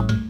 어?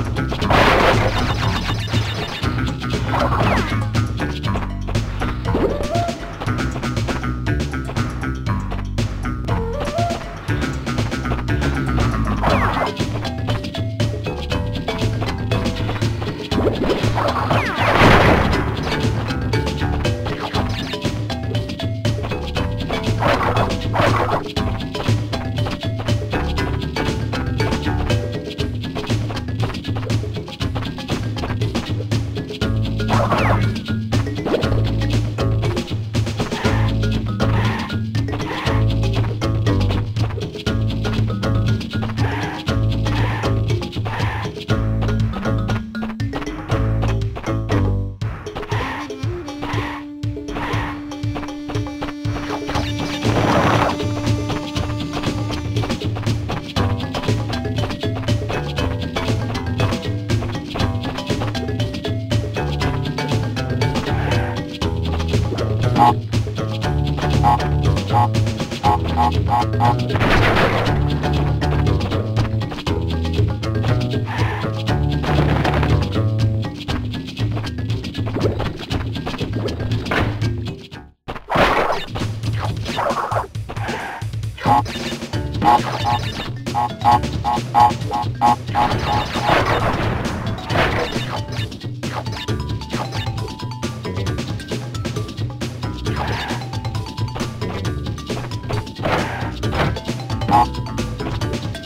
Thank you.